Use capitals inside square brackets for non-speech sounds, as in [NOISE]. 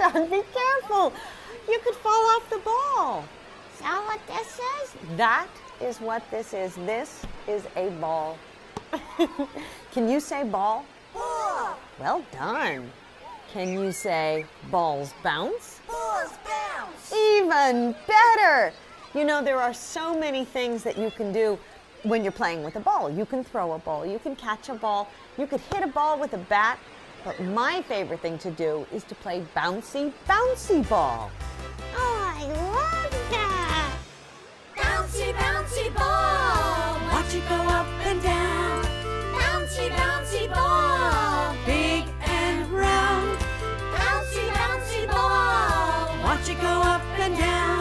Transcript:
hold on, be careful. You could fall off the ball. Is that what this is? That is what this is. This is a ball. [LAUGHS] Can you say ball? Ball. Well done. Can you say balls bounce? Balls bounce. Even better. You know, there are so many things that you can do when you're playing with a ball. You can throw a ball, you can catch a ball, you could hit a ball with a bat. But my favorite thing to do is to play bouncy, bouncy ball. Oh, I love that! Bouncy, bouncy ball. Watch it go up and down. Bouncy, bouncy ball. Big and round. Bouncy, bouncy ball. Watch it go up and down.